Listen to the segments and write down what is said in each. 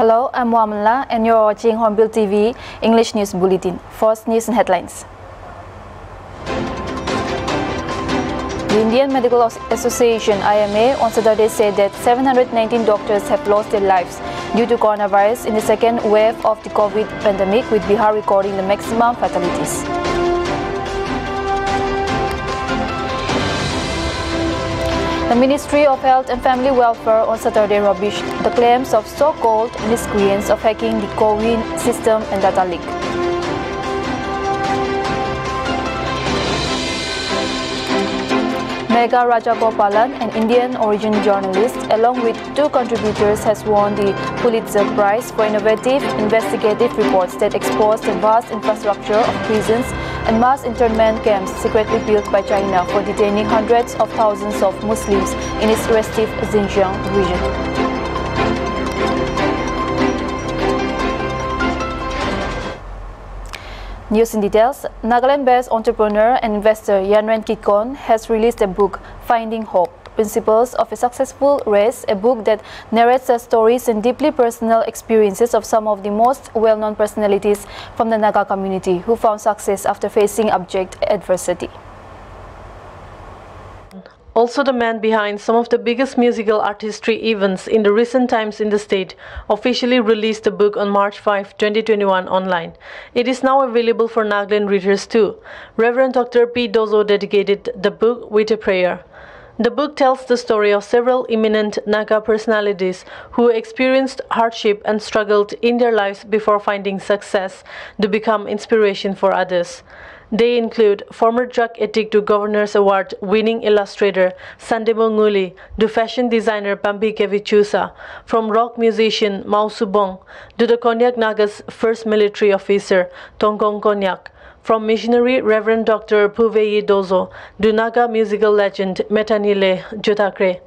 Hello, I'm Wamala and you're watching Hornbill TV English News Bulletin. First news and headlines. The Indian Medical Association IMA on Saturday said that 719 doctors have lost their lives due to coronavirus in the second wave of the COVID pandemic with Bihar recording the maximum fatalities. The Ministry of Health and Family Welfare on Saturday rubbished the claims of so-called miscreants of hacking the CoWIN system and data leak. Megha Rajagopalan, an Indian origin journalist, along with two contributors, has won the Pulitzer Prize for innovative investigative reports that expose the vast infrastructure of prisons and mass internment camps secretly built by China for detaining hundreds of thousands of Muslims in its restive Xinjiang region. News in details, Nagaland-based entrepreneur and investor Yanren Kikon has released a book, Finding Hope, Principles of a Successful Race, a book that narrates the stories and deeply personal experiences of some of the most well-known personalities from the Naga community who found success after facing abject adversity also the man behind some of the biggest musical artistry events in the recent times in the state, officially released the book on March 5, 2021 online. It is now available for Nagaland readers too. Reverend Dr. P. Dozo dedicated the book with a prayer. The book tells the story of several eminent Naga personalities who experienced hardship and struggled in their lives before finding success to become inspiration for others. They include former drug addict to Governor's Award winning illustrator Sandebo Nguli, to fashion designer Bambi Kevichusa, from rock musician Moa Subong, to the Konyak Naga's first military officer Tongkong Konyak, from missionary Reverend Dr. Puveyi Dozo, Dunaga musical legend Methaneilie Jutakhrie.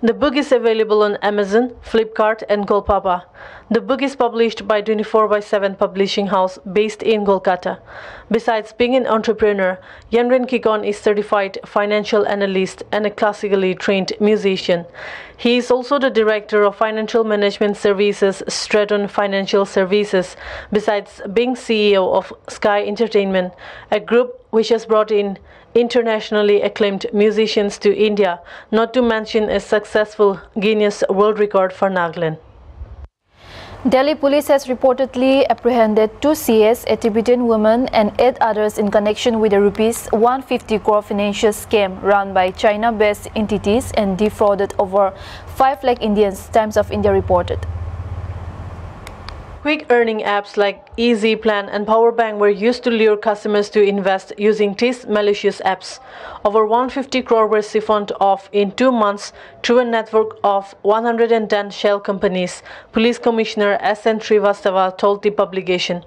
The book is available on Amazon, Flipkart, and Golpapa. The book is published by 24 by 7 publishing house based in Kolkata. Besides being an entrepreneur, Yanren Kikon is certified financial analyst and a classically trained musician. He is also the director of financial management services Stratton Financial Services, besides being CEO of Sky Entertainment, a group which has brought in internationally acclaimed musicians to India, not to mention a successful Guinness World Record for Nagaland. Delhi police has reportedly apprehended two CS, a Tibetan woman and eight others in connection with the rupees 150 crore financial scam run by China-based entities and defrauded over 5 lakh Indians, Times of India reported. Quick earning apps like EasyPlan and Powerbank were used to lure customers to invest using these malicious apps. Over 150 crore were siphoned off in two months through a network of 110 shell companies, Police Commissioner S.N. Srivastava told the publication.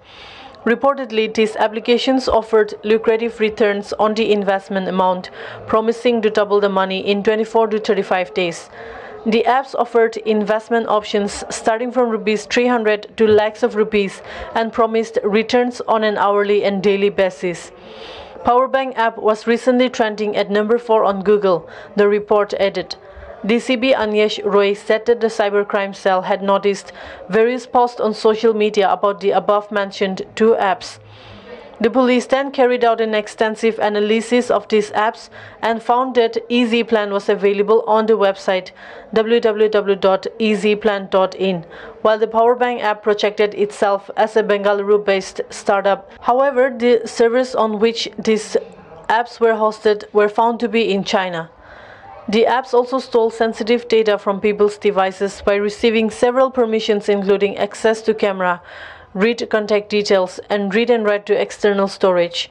Reportedly, these applications offered lucrative returns on the investment amount, promising to double the money in 24 to 35 days. The apps offered investment options starting from rupees 300 to lakhs of rupees and promised returns on an hourly and daily basis. Powerbank app was recently trending at number 4 on Google, the report added. DCP Anyesh Roy said that the cybercrime cell had noticed various posts on social media about the above mentioned two apps. The police then carried out an extensive analysis of these apps and found that EasyPlan was available on the website www.easyplan.in, while the Powerbank app projected itself as a Bengaluru-based startup. However, the servers on which these apps were hosted were found to be in China. The apps also stole sensitive data from people's devices by receiving several permissions including access to camera, read contact details, and read and write to external storage.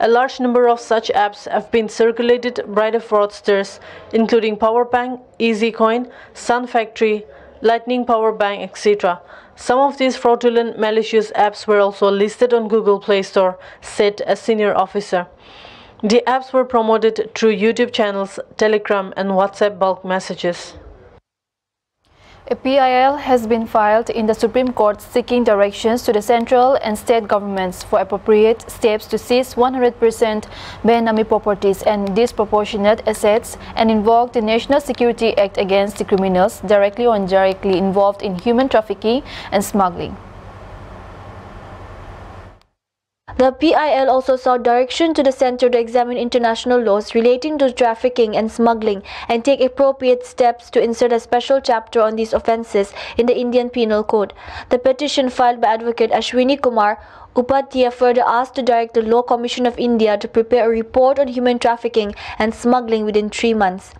A large number of such apps have been circulated by the fraudsters, including Powerbank, EasyCoin, Sun Factory, Lightning Power Bank, etc. Some of these fraudulent malicious apps were also listed on Google Play Store, said a senior officer. The apps were promoted through YouTube channels, Telegram, and WhatsApp bulk messages. A PIL has been filed in the Supreme Court seeking directions to the central and state governments for appropriate steps to seize 100% Benami properties and disproportionate assets and invoke the National Security Act against the criminals directly or indirectly involved in human trafficking and smuggling. The PIL also sought direction to the Center to examine international laws relating to trafficking and smuggling and take appropriate steps to insert a special chapter on these offences in the Indian Penal Code. The petition filed by Advocate Ashwini Kumar Upadhyay further asked to direct the Law Commission of India to prepare a report on human trafficking and smuggling within three months.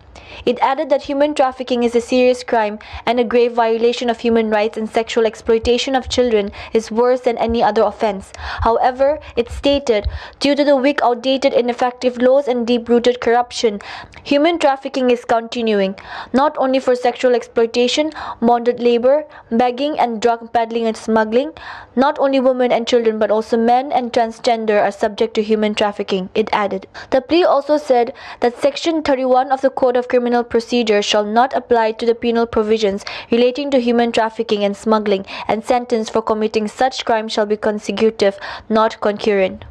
It added that human trafficking is a serious crime and a grave violation of human rights and sexual exploitation of children is worse than any other offense. However, it stated, due to the weak, outdated, ineffective laws and deep-rooted corruption, human trafficking is continuing, not only for sexual exploitation, bonded labor, begging and drug peddling and smuggling, not only women and children but also men and transgender are subject to human trafficking, it added. The plea also said that Section 31 of the Code of Criminal procedure shall not apply to the penal provisions relating to human trafficking and smuggling, and sentence for committing such crime shall be consecutive, not concurrent.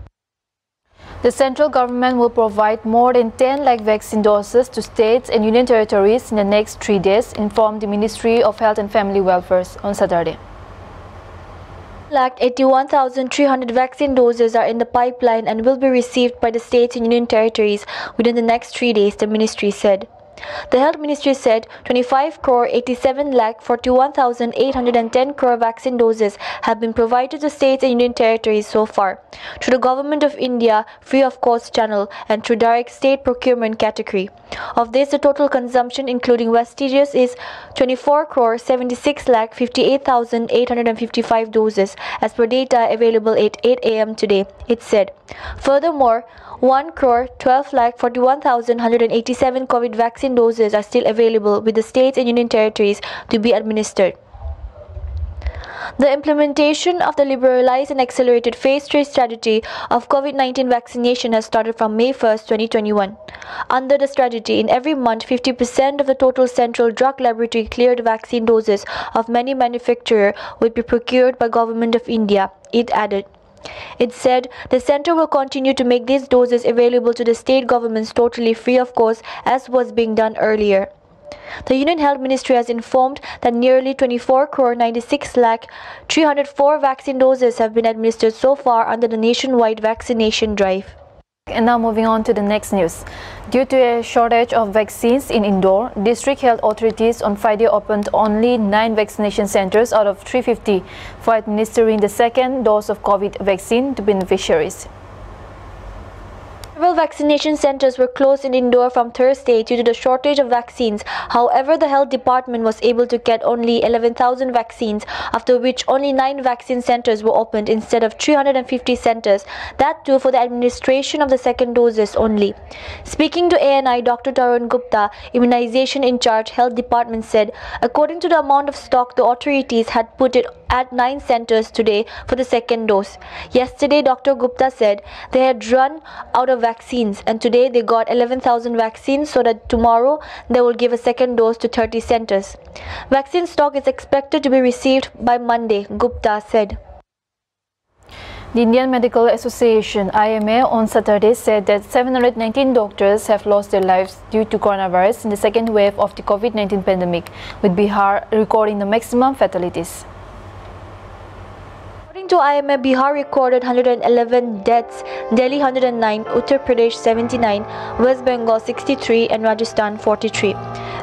The central government will provide more than 10 lakh vaccine doses to states and union territories in the next three days, informed the Ministry of Health and Family Welfare on Saturday. Lakh 81,300 vaccine doses are in the pipeline and will be received by the states and union territories within the next three days, the ministry said. The Health Ministry said 25 crore 87 lakh 41,810 crore vaccine doses have been provided to states and union territories so far through the Government of India free of cost channel and through direct state procurement category. Of this, the total consumption including vestiges is 24 crore 76 lakh 58,855 doses as per data available at 8 am today, it said. Furthermore, 1 crore 12 lakh 41,187 COVID vaccine doses are still available with the states and union territories to be administered. The implementation of the liberalized and accelerated phase 3 strategy of COVID-19 vaccination has started from May 1, 2021. Under the strategy, in every month, 50% of the total central drug laboratory cleared vaccine doses of many manufacturers would be procured by Government of India, it added. It said the center will continue to make these doses available to the state governments totally free of cost as was being done earlier. The Union Health Ministry has informed that nearly 24 crore 96 lakh 304 vaccine doses have been administered so far under the nationwide vaccination drive. And now moving on to the next news. Due to a shortage of vaccines in Indore, district health authorities on Friday opened only 9 vaccination centers out of 350 for administering the second dose of COVID vaccine to beneficiaries. Several vaccination centers were closed in Indore from Thursday due to the shortage of vaccines. However, the health department was able to get only 11,000 vaccines, after which only 9 vaccine centers were opened instead of 350 centers, that too for the administration of the second doses only. Speaking to ANI, Dr. Tarun Gupta, immunization in charge health department said, according to the amount of stock the authorities had put it at 9 centers today for the second dose. Yesterday, Dr. Gupta said they had run out of vaccines and today they got 11,000 vaccines so that tomorrow they will give a second dose to 30 centers. Vaccine stock is expected to be received by Monday, Gupta said. The Indian Medical Association IMA on Saturday said that 719 doctors have lost their lives due to coronavirus in the second wave of the COVID-19 pandemic, with Bihar recording the maximum fatalities to IMA, Bihar recorded 111 deaths, Delhi 109, Uttar Pradesh 79, West Bengal 63 and Rajasthan 43.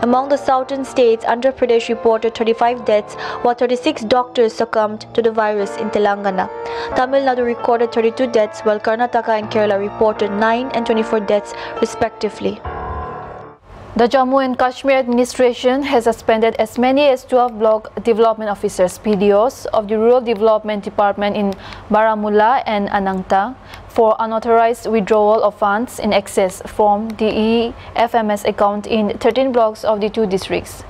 Among the southern states, Andhra Pradesh reported 35 deaths, while 36 doctors succumbed to the virus in Telangana. Tamil Nadu recorded 32 deaths, while Karnataka and Kerala reported 9 and 24 deaths respectively. The Jammu and Kashmir administration has suspended as many as 12 block development officers, BDOs, of the Rural Development Department in Baramulla and Anantnag for unauthorized withdrawal of funds in excess from the EFMS account in 13 blocks of the two districts.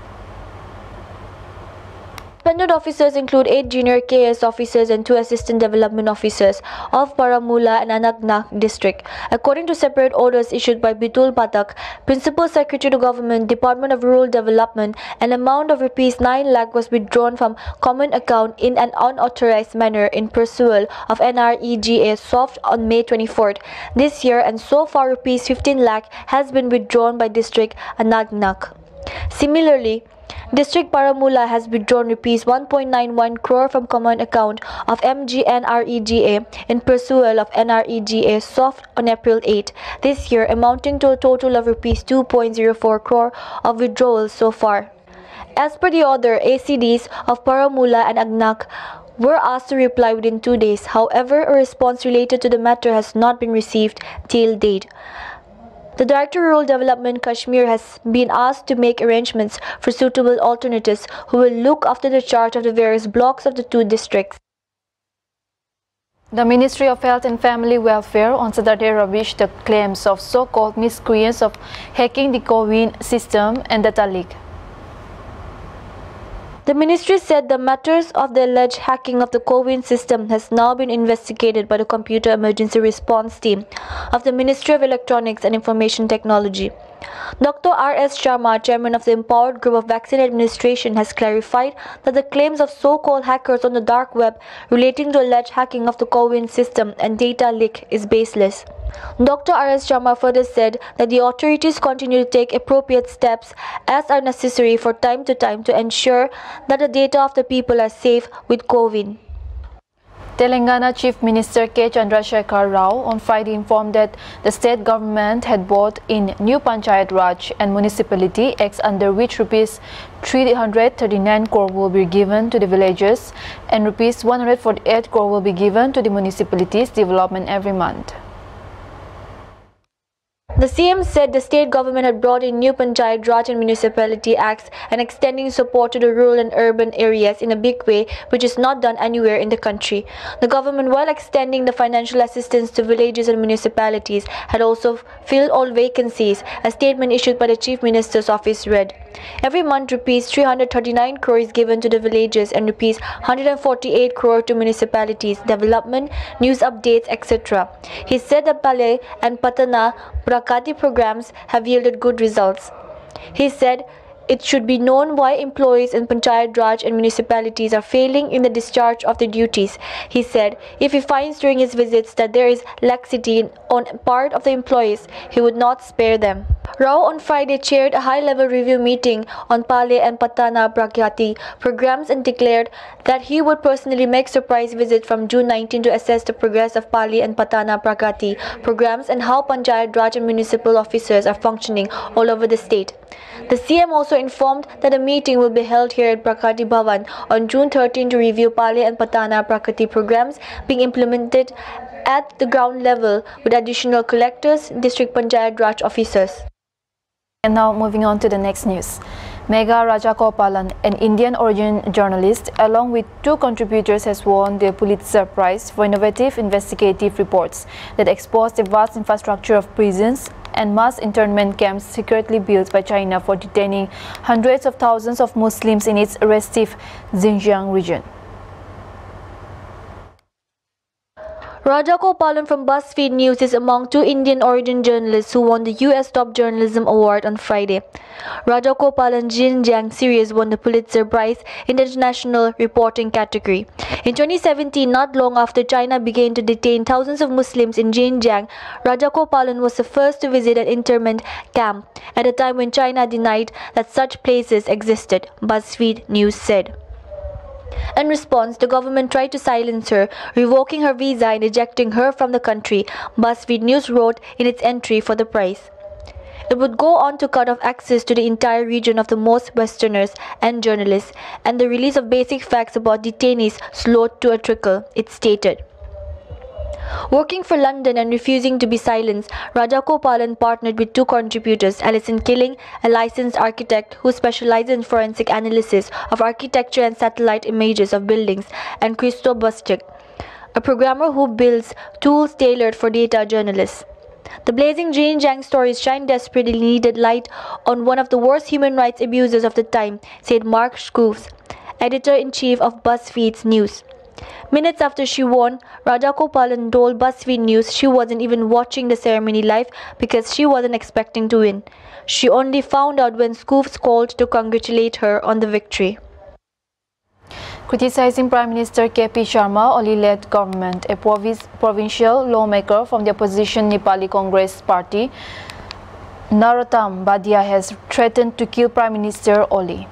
Suspended officers include eight junior KS officers and two assistant development officers of Baramulla and Anantnag district. According to separate orders issued by Bitul Patak, Principal Secretary to Government, Department of Rural Development, an amount of rupees 9 lakh was withdrawn from common account in an unauthorized manner in pursuit of NREGASoft on May 24th this year and so far rupees 15 lakh has been withdrawn by district Anantnag. Similarly, District Baramulla has withdrawn rupees 1.91 crore from common account of MGNREGA in pursuit of NREGASoft on April 8 this year amounting to a total of rupees 2.04 crore of withdrawals so far. As per the order, ACDs of Baramulla and Anantnag were asked to reply within two days. However, a response related to the matter has not been received till date. The Director of Rural Development Kashmir has been asked to make arrangements for suitable alternatives who will look after the charge of the various blocks of the two districts. The Ministry of Health and Family Welfare on Saturday rubbished the claims of so-called miscreants of hacking the CoWIN system and data leak. The ministry said the matters of the alleged hacking of the CoWIN system has now been investigated by the Computer Emergency Response Team of the Ministry of Electronics and Information Technology. Dr. R.S. Sharma, chairman of the Empowered Group of Vaccine Administration, has clarified that the claims of so-called hackers on the dark web relating to alleged hacking of the CoWIN system and data leak is baseless. Dr. R.S. Sharma further said that the authorities continue to take appropriate steps as are necessary for time to time to ensure that the data of the people are safe with CoWIN. Telangana Chief Minister K. Chandrasekhar Rao on Friday informed that the state government had bought in new Panchayat Raj and Municipality Acts under which rupees 339 crore will be given to the villages and rupees 148 crore will be given to the municipalities development every month. The CM said the state government had brought in new Panchayat Raj and Municipality Acts and extending support to the rural and urban areas in a big way, which is not done anywhere in the country. The government, while extending the financial assistance to villages and municipalities, had also filled all vacancies, a statement issued by the Chief Minister's office read. Every month, rupees 339 crore is given to the villages and rupees 148 crore to municipalities, development, news updates, etc. He said that Palle and Pattana Pragathi programs have yielded good results. He said it should be known why employees in Panchayat Raj and municipalities are failing in the discharge of their duties. He said if he finds during his visits that there is laxity on part of the employees, he would not spare them. Rao on Friday chaired a high-level review meeting on Palle and Pattana Pragathi programs and declared that he would personally make surprise visits from June 19 to assess the progress of Palle and Pattana Pragathi programs and how Panchayat Raj and municipal officers are functioning all over the state. The CM also informed that a meeting will be held here at Pragathi Bhavan on June 13 to review Palle and Pattana Pragathi programs being implemented at the ground level with additional collectors, district Panchayat Raj officers. And now moving on to the next news. Megha Rajagopalan, an Indian origin journalist, along with two contributors, has won the Pulitzer Prize for innovative investigative reports that expose the vast infrastructure of prisons and mass internment camps secretly built by China for detaining hundreds of thousands of Muslims in its restive Xinjiang region. Rajagopalan from BuzzFeed News is among two Indian origin journalists who won the US Top Journalism Award on Friday. Rajagopalan's Xinjiang series won the Pulitzer Prize in the International Reporting category. In 2017, not long after China began to detain thousands of Muslims in Xinjiang, Rajagopalan was the first to visit an internment camp at a time when China denied that such places existed, BuzzFeed News said. In response, the government tried to silence her, revoking her visa and ejecting her from the country, BuzzFeed News wrote in its entry for the prize. It would go on to cut off access to the entire region of the most Westerners and journalists, and the release of basic facts about detainees slowed to a trickle, it stated. Working for London and refusing to be silenced, Rajagopalan partnered with two contributors, Alison Killing, a licensed architect who specializes in forensic analysis of architecture and satellite images of buildings, and Christo Buschek, a programmer who builds tools tailored for data journalists. The blazing Xinjiang stories shine desperately needed light on one of the worst human rights abuses of the time, said Mark Schoofs, editor in chief of BuzzFeed's News. Minutes after she won, Rajagopalan told BuzzFeed News she wasn't even watching the ceremony live because she wasn't expecting to win. She only found out when Schoofs called to congratulate her on the victory. Criticizing Prime Minister KP Sharma Oli-led government, a provincial lawmaker from the opposition Nepali Congress Party, Narottam Baidya has threatened to kill Prime Minister Oli.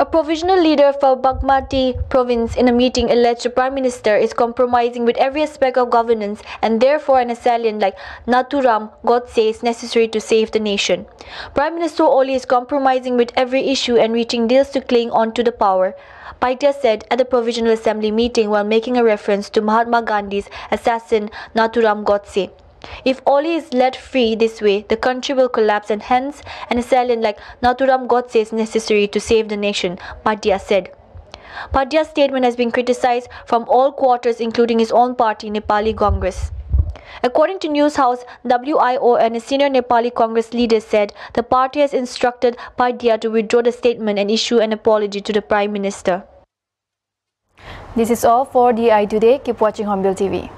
A provisional leader for Bagmati province in a meeting alleged the Prime Minister is compromising with every aspect of governance and therefore an assailant like Nathuram Godse is necessary to save the nation. Prime Minister Oli is compromising with every issue and reaching deals to cling on to the power. Baidya said at the Provisional Assembly meeting while making a reference to Mahatma Gandhi's assassin Nathuram Godse. If Oli is let free this way, the country will collapse and hence an assailant like Nathuram Godse is necessary to save the nation, Baidya said. Baidya's statement has been criticized from all quarters including his own party, Nepali Congress. According to News House, WIO and a senior Nepali Congress leader said the party has instructed Baidya to withdraw the statement and issue an apology to the Prime Minister. This is all for DI Today. Keep watching Hornbill TV.